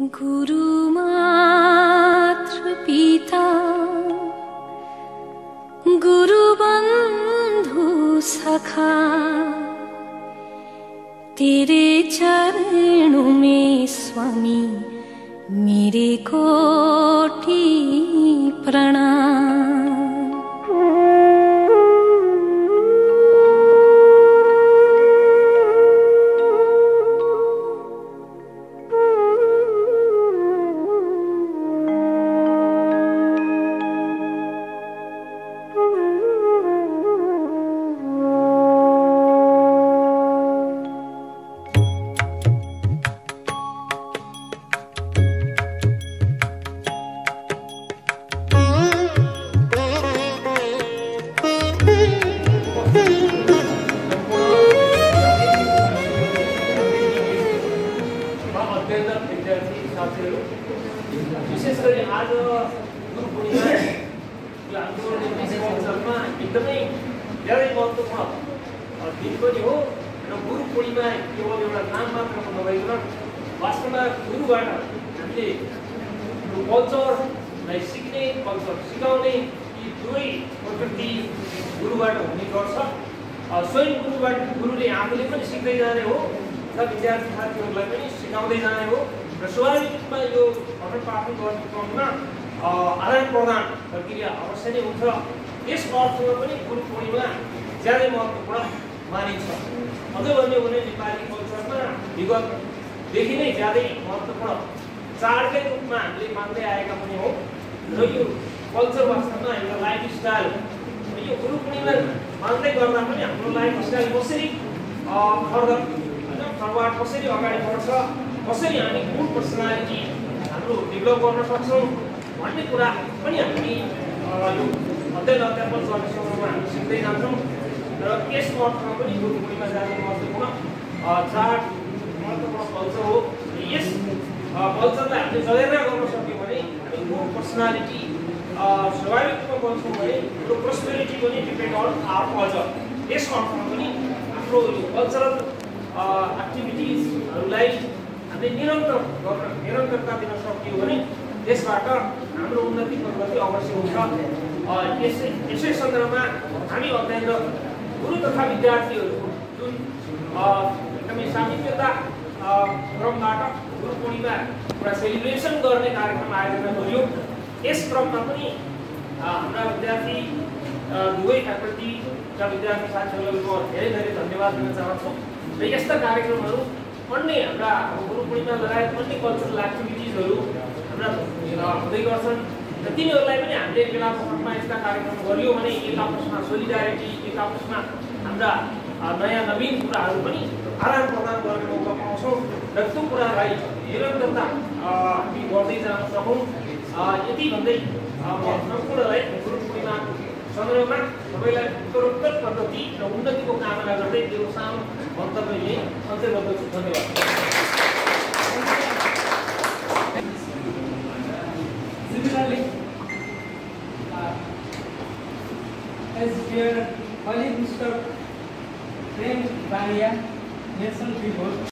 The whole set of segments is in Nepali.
गुरुमातृ पिता गुरुबन्धु सखा तेरे चरणों में स्वामी मेरे कोटि प्रणाम एकदमै धेरै महत्त्वपूर्ण दिन पनि हो र गुरु पूर्णिमा केवल एउटा नाम मात्रको नभइकन वास्तवमा गुरुबाट हामीले यो कल्चरलाई सिक्ने कल्चर सिकाउने यी दुवै प्रकृति गुरुबाट हुने गर्छ स्वयं गुरुबाट गुरुले आफूले पनि सिक्दै जाने हो र विद्यार्थी साथीहरूलाई पनि सिकाउँदै जाने हो र स्वाभाविक रूपमा यो पठन पाठन गर्ने क्रममा आदान प्रदान प्रक्रिया अवश्य नै हुन्छ यस अर्थमा पनि गुरु पूर्णिमा ज्यादै महत्त्वपूर्ण मानिन्छ। अझै भन्यो भने नेपाली कल्चरमा विगतदेखि नै ज्यादै महत्त्वपूर्ण चाडकै रूपमा हामीले मान्दै आएका पनि हौँ। र यो कल्चर वास्तवमा एउटा लाइफ स्टाइल यो गुरु पूर्णिमा मान्दै गर्दा पनि हाम्रो लाइफ स्टाइल कसरी फर्दर होइन फरवार्ड कसरी अगाडि बढ्छ कसरी हामी गुड पर्सनालिटी हाम्रो डेभलप गर्न सक्छौँ भन्ने कुरा पनि हामी यो अध्यापन गर्ने समयमा हामी सिक्दै जान्छौँ र यस अर्थमा पनि गुरु पूर्णिमा जाने महत्त्वपूर्ण चाड महत्त्वपूर्ण कल्चर हो यस कल्चरलाई हामीले जगेर्ना गर्न सक्यौँ भने हामी गुड पर्सनालिटी स्वाभाविक रूपमा बन्छौँ भने हाम्रो प्रोस्पेरिटी पनि डिपेन्ड अन आवर कल्चर यस अर्थमा पनि हाम्रो यो कल्चरल एक्टिभिटिजहरूलाई हामीले निरन्तर गर्न निरन्तरता दिन सकियो भने त्यसबाट हाम्रो उन्नति प्रगति अवश्य हुन्छ यसै यसै सन्दर्भमा हामी अध्ययनरत गुरु तथा विद्यार्थीहरूको जुन एकदमै सामिप्यता क्रमबाट गुरु पूर्णिमा एउटा सेलिब्रेसन गर्ने कार्यक्रम आयोजना गरियो यस क्रममा पनि हाम्रा विद्यार्थी दुवै फ्याकल्टीका विद्यार्थी साथीहरूलाई म धेरै धेरै धन्यवाद दिन चाहन्छु र यस्ता कार्यक्रमहरू अन्य हाम्रा गुरु पूर्णिमा लगायत अन्य कल्चरल एक्टिभिटिजहरू हाम्रा हुँदै गर्छन् र तिनीहरूलाई पनि हामीले बेला बखतमा यस्ता कार्यक्रम गरियो भने एक आपसमा सोलिडारिटी एक आपसमा हाम्रा नयाँ नवीन कुराहरू पनि आदान प्रदान गर्ने मौका पाउँछौँ र त्यो कुरालाई निरन्तरता हामी गर्दै जान सकौँ यति भन्दै म सम्पूर्णलाई गुरु पूर्णिमाको सन्दर्भमा सबैलाई उत्तरोत्तर प्रगति र उन्नतिको कामना गर्दै त्यो सानो मन्तव्य यही गर्दछु धन्यवाद। अलि mister Prem Baliya nation people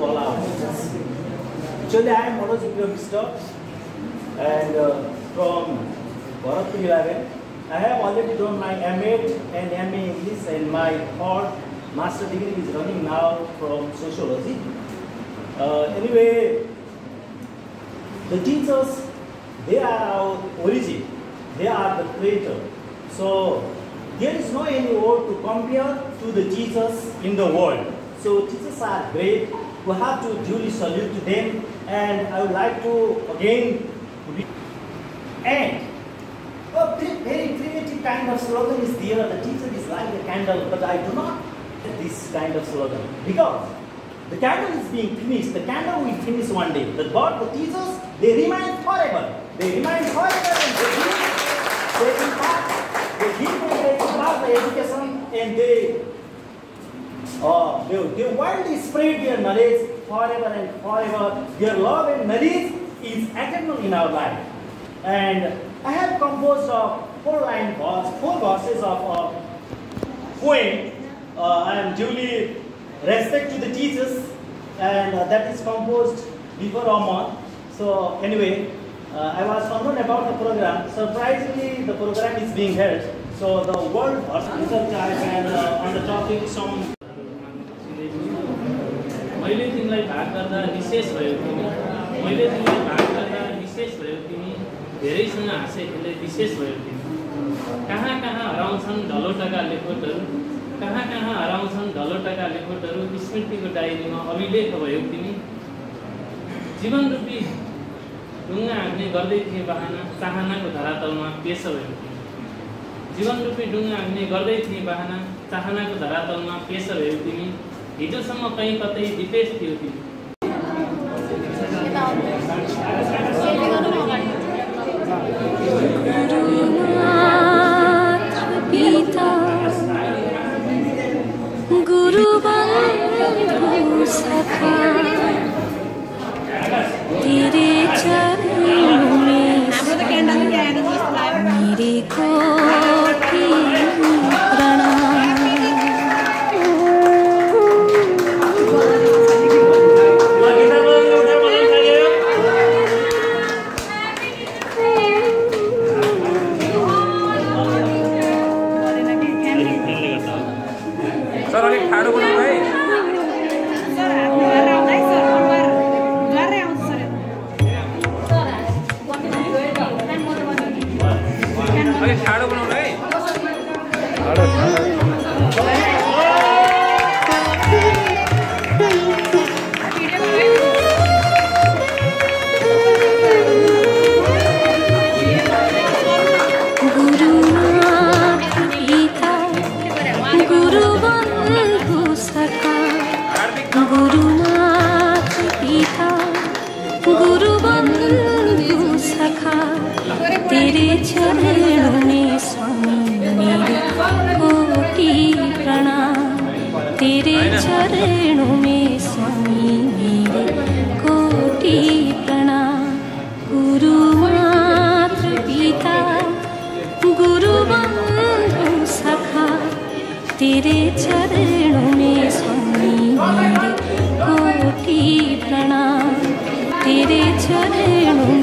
teachers. Actually, I am Manoj Vikram Mr. and uh, from Bharatpur 11. I have already done my MA and MA English and my third master degree is running now from sociology. Uh, anyway, the teachers, they are our origin. They are the creator. So there is no any word to compare to the teachers in the world. So teachers are great. We have to duly salute them. And I would like to again and a very, creative kind of slogan is there. The teacher is like a candle, but I do not like this kind of slogan because the candle is being finished. The candle will finish one day. The God, the teachers, they remain forever. They remain forever and they give, they impart, they give they impart the education and they, uh, they, they widely spread their knowledge forever and forever. Their love and knowledge is eternal in our life. And I have composed a four line verse, four verses of a poem. Uh, I am duly respect to the teachers, and uh, that is composed before a. So anyway, uh, I was unknown about the program. Surprisingly, the program is being held. So the world research I and uh, on the topic some मैले तिमीलाई भाग गर्दा निशेष भयो तिमी। मैले तिमीलाई भाग गर्दा निशेष भयो तिमी। धेरैसँग हाँसे खेल्दै विशेष भयो तिमी। कहाँ कहाँ हराउँछन् ढलोटका लेखोटहरू? कहाँ कहाँ हराउँछन् ढलोटका लेखोटहरू? स्मृतिको डायरीमा अभिलेख भयो तिमी। जीवन रूपी ढुङ्गा हाँक्ने गर्दै थिए बाहना चाहनाको धरातलमा पेस भयो तिमी। जीवन रूपी ढुङ्गा हाँक्ने गर्दै थिए बाहना चाहनाको धरातलमा पेस भयो तिमी। हिजोसम्म कहीँ कतै दिपेश थियो तिमी गुरुनाथ पिता गुरुबंधु सखा तेरे चरणों में मेरे कोटि Ahora, ahora. चरणों में स्वामी मेरे कोटि प्रणाम गुरु मात्र पिता, गुरु बंधु सखा, तेरे चरणों में स्वामी मेरे कोटि प्रणाम तेरे चरणों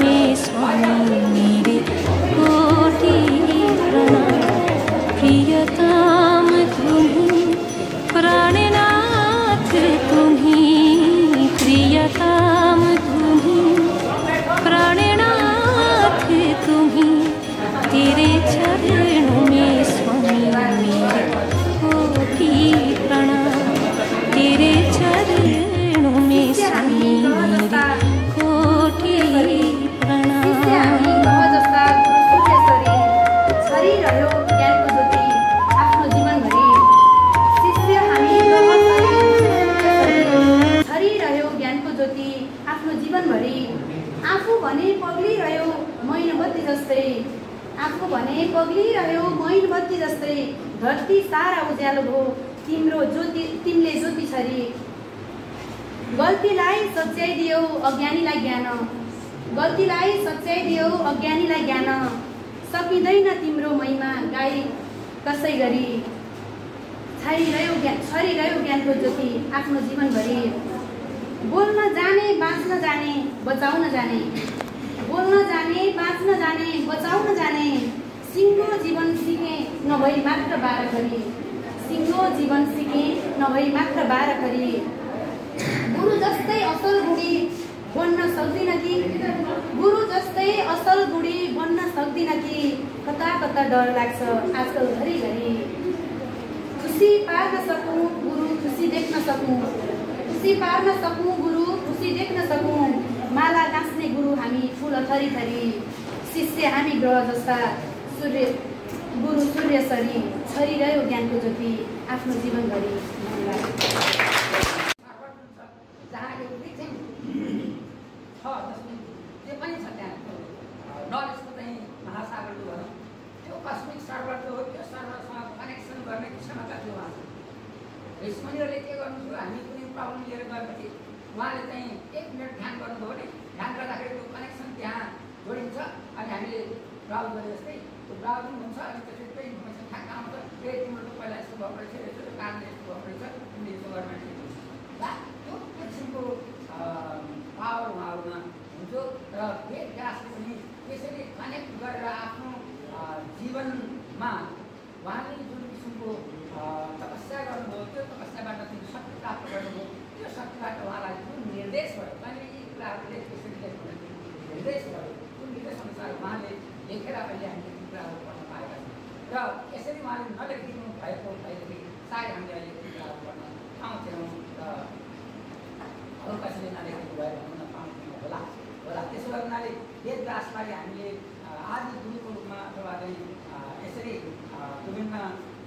भने पग्लिरह्यो मैनबत्ती जस्तै। आफू भने पग्लिरह्यो मैनबत्ती जस्तै। धरती सारा उज्यालो भयो तिम्रो ज्योति तिमीले ज्योति छरी। गल्तीलाई सच्याइदियो अज्ञानीलाई ज्ञान। गल्तीलाई सच्याइदियो अज्ञानीलाई ज्ञान। सकिँदैन तिम्रो महिमा गाई कसै गरी। छरिरह्यो ज्ञान छरिरह्यो ज्ञानको ज्योति आफ्नो जीवनभरि। बोल्न जाने बाँच्न जाने बचाउन जाने। बोल्न जाने बाँच्न जाने बचाउन जाने सिङ्गो जीवन सिके नभई मात्र बाह्र गरी सिङ्गो जीवन सिके नभई मात्र बाह्र गरी गुरु जस्तै असल बुढी बन्न सक्दिन कि? गुरु जस्तै असल बुढी बन्न सक्दिन कि? कता कता डर लाग्छ आजकल घरिघरि खुसी पार्न सकौँ गुरु खुसी देख्न सकौँ। खुसी पार्न सकौँ गुरु खुसी देख्न सकौँ। माला गाँच्ने गुरु हामी फुल थरी थरी शिष्य हामी ग्रह जस्ता सूर्य गुरु सूर्यसरी छरिरह्यो ज्ञानको ज्योति आफ्नो जीवनभरि जे पनि छ त्यहाँ नलेजको चाहिँ महासागर जो भनौँ। त्यो कस्मिक सर्भर जो हो त्यो सर्भरसँग कनेक्सन गर्ने क्षमता थियो उहाँसँग ऋषिमुनिहरूले के गर्नुभयो हामी कुनै प्रब्लम लिएर गएपछि उहाँले चाहिँ एक मिनट ध्यान गर्नुभयो भने ध्यान गर्दाखेरि त्यो कनेक्सन त्यहाँ जोडिन्छ। अनि हामीले ब्राउज गरे जस्तै त्यो ब्राउजिङ हुन्छ अनि त्यसपछि त्यही इन्फर्मेसन ठ्याक्क आउँछ। ए तिम्रो पहिला यस्तो भएको रहेछ यसो यो कारणले यस्तो भएको रहेछ तिमीले यसो गर्न त्यो किसिमको पावर उहाँहरूमा हुन्थ्यो र वेद व्यासले पनि त्यसरी कनेक्ट गरेर आफ्नो अ, जीवनमा उहाँले जुन किसिमको अ, तपस्या गर्नुभयो त्यो तपस्याबाट जुन शक्ति प्राप्त गर्नुभयो त्यो शक्तिबाट उहाँलाई जुन निर्देश भयो तैँले यी कुराहरूले त्यसरी लेख्नु निर्देश भयो त्यो निर्देश अनुसार उहाँले अहिले हामीले ती कुराहरू पढ्न पाएका छौँ र यसरी उहाँले नलेखिदिनु भएको भएदेखि सायद हामीले अहिले ती कुराहरू पढ्न पाउँथेनौँ र अरू कसैले नलेखेको भएर हुन पाउँथेन होला होला त्यसो गरी हुनाले वेद व्यासलाई हामीले आदि गुरुको रूपमा अथवा चाहिँ यसरी विभिन्न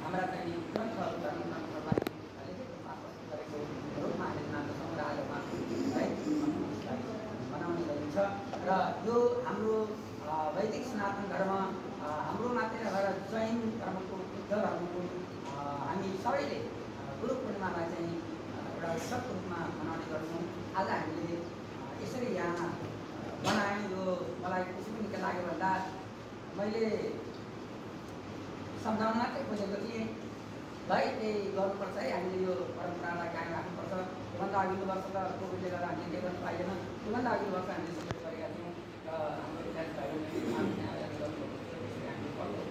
हाम्रा चाहिँ ग्रन्थहरू धर्म ग्रन्थहरूलाई लिखित रूपमा प्रस्तुत गरेको रूपमा हामीले आज उहाँको है मनाउने गरिन्छ र यो चाहिँ एउटा उत्सवको रूपमा मनाउने गर्छौँ आज हामीले यसरी यहाँ बनाएँ यो मलाई खुसी पनि के लाग्यो भन्दा मैले सम्झाउन मात्रै खोजेको थिएँ भाइ त्यही गर्नुपर्छ है हामीले यो परम्परालाई कायम राख्नुपर्छ योभन्दा अघिल्लो वर्ष त कोभिडले गर्दा हामीले केही गर्न पाइएन योभन्दा अघिल्लो वर्ष हामीले सपोर्ट गरेका थियौँ र हाम्रो विद्यार्थी भाइहरूले आफ्नो यहाँ आएर गर्नुभएको थियो। त्यसरी हामीले पढ्यौँ।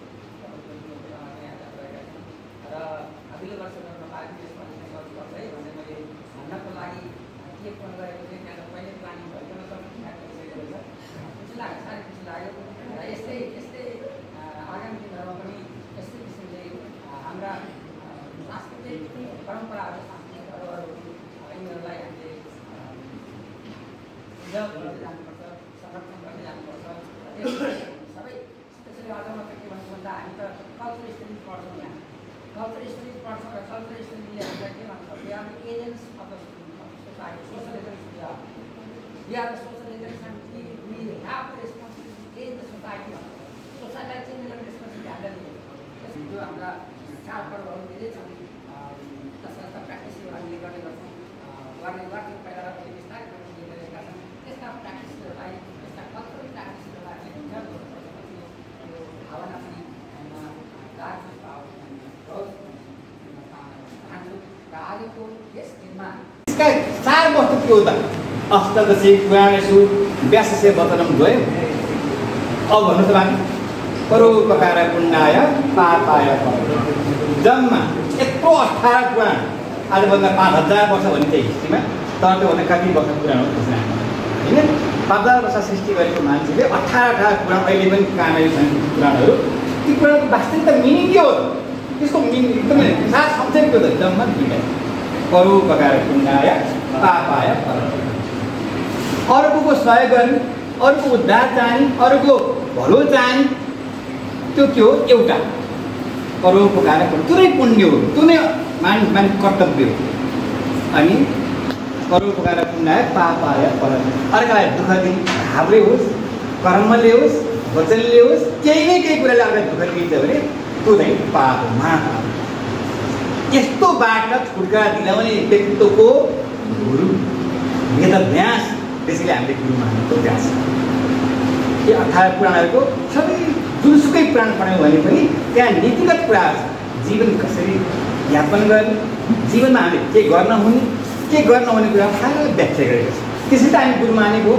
र यहाँ आएर गरेका थियौँ। र अघिल्लो वर्ष गर्न पाएँ त्यसमा चाहिँ गर्नुपर्छ है भनेर मैले भन्नको लागि के फोन गरेको थिएँ त्यहाँ त पहिले प्लानिङ भइकन खुसी लाग्यो साह्रै खुसी लाग्यो र यस्तै यस्तै आगामी दिनहरूमा पनि यस्तै किसिमले हाम्रा सांस्कृतिक परम्पराहरू सांस्कृतिक धरोहरहरू यिनीहरूलाई हामीले जानुपर्छ गर्दै जानुपर्छ। सबै त्यसैले अझ के भन्दा हामी त कल्चरल स्टडिज पढ्छौँ यहाँ। कल्चरल स्टडिज पढ्छौँ र कल्चरल स्टडिजले हामीलाई के भन्छ एजेन्ट्स अफ द सोसाइटी सोसाइटीलाई चाहिँ मेरो जो हाम्रा चाडपर्वहरू धेरै छन् प्र्याक्टिसहरू हामीले गर्ने गर्छौँ गर्ने बिस्तारै प्र्याक्टिसहरूलाई प्र्याक्टिसहरूलाई यो भावना पनि हामीमा जागृत भाव चाहन्छु र आजको यस दिनमा इसका सार वस्तु के होता अष्टदशी पुराणेषु व्यासस्य वचनं द्वयम् अब भन्नु त बानी परोपकार पुण्याय पापाय जम्मा यत्रो अठार पुराण आजभन्दा पाँच हजार वर्ष भनिन्छ हिस्ट्रीमा तर त्योभन्दा कति वर्ष पुराण हो होइन? पाँच हजार वर्ष सृष्टि गरेको मान्छेले अठार अठार पुराण अहिले पनि कामै छन् पुराणहरू। ती पुराणको वास्तविकता मिनिङ के हो? त्यसको मिनिङ एकदमै सार के हो जम्मा दुइटा परोपकार पुण्याय पापाय अर्कोको सहयोग गर्ने अर्को उद्धार चाहने अर्को भलो चाहने त्यो के हो? एउटा। परोपकार त्यो नै पुण्य हो। त्यो नै मानिस मानिस कर्तव्य हो। अनि परोपकार पुण्याय पापाय परम अर्कालाई दुःख दिने भावले होस् कर्मले होस् वचनले होस् केही न केही कुराले अर्कालाई दुःख दिन्छ भने त्यो चाहिँ पाप महापाप यस्तोबाट छुटकारा दिलाउने व्यक्तित्वको गुरु वेदव्यास त्यसैले हामीले गुरु मानेको व्यास यो अठार पुराणहरूको सबै जुनसुकै पुराण पढ्यौँ भने पनि त्यहाँ नीतिगत कुराहरू छ जीवन कसरी यापन गर्ने जीवनमा हामीले के गर्न हुने के गर्न हुने कुरा खालि व्याख्या गरेको छ त्यसै त हामी गुरु मानेको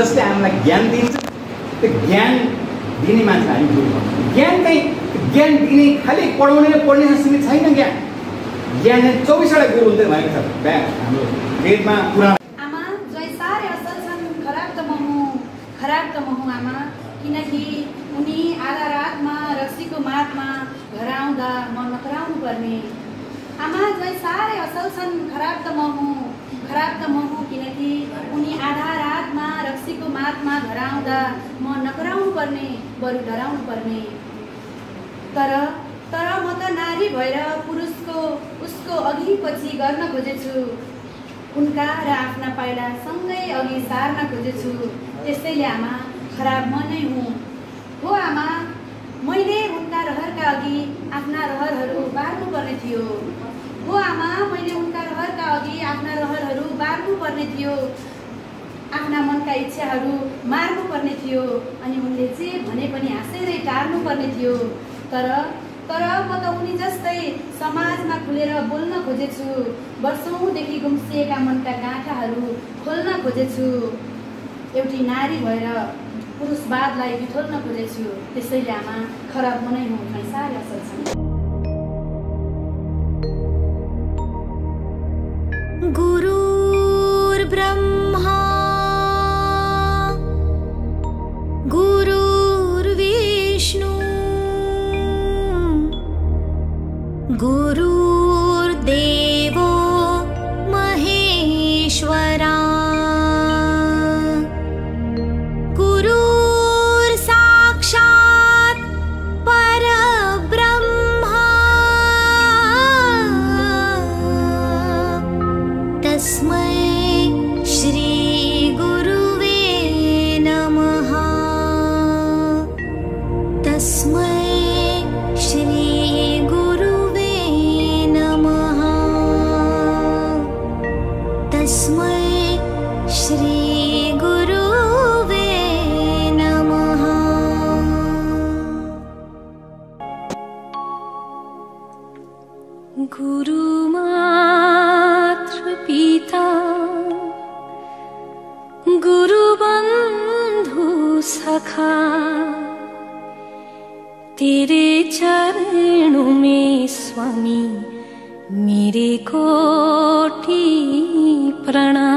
जसले हामीलाई ज्ञान दिन्छ त्यो ज्ञान दिने मान्छे हामी गुरु भन्छौँ ज्ञान चाहिँ ज्ञान दिने खालि पढाउने र पढ्ने सीमित चाहिँ चौबिसवटा गुरु हुँदै भनेको छ ब्या हाम्रो वेदमा पुराण आमा जय साह्रै असल छन्। खराब त म हुँ। खराब त म हुँ आमा। किनकि उनी आधा रातमा रक्सीको मातमा घर आउँदा म नकराउनु पर्ने आमा जय साह्रै असल छन्। खराब त म हुँ। खराब त म हुँ किनकि उनी आधा रातमा रक्सीको मातमा घर आउँदा म नकराउनु पर्ने बरु डराउनु पर्ने तर तर म त नारी भएर पुरुषको उसको अघि पछि गर्न खोजेछु। उनका र आफ्ना पाइला सँगै अघि सार्न खोजेछु। त्यसैले आमा खराब म नै हुँ। हो आमा मैले उनका रहरका अघि आफ्ना रहरहरू बार्नुपर्ने थियो। हो आमा मैले उनका रहरका अघि आफ्ना रहरहरू बार्नुपर्ने थियो। आफ्ना मनका इच्छाहरू मार्नुपर्ने थियो। अनि उनले जे भने पनि हाँसेरै टार्नुपर्ने थियो। तर तर म त उनी जस्तै समाजमा खुलेर बोल्न खोजेछु। वर्षौँदेखि गुम्सिएका मनका गाँठाहरू खोल्न खोजेछु। एउटी नारी भएर पुरुषवादलाई बिथोल्न खोजेछु। त्यसैले आमा खराब मनै हुँ भने साह्रै असल गुरुमातृपिता। गुरुबन्धु सखा तेरे चरणों में स्वामी मेरे कोटि प्रणाम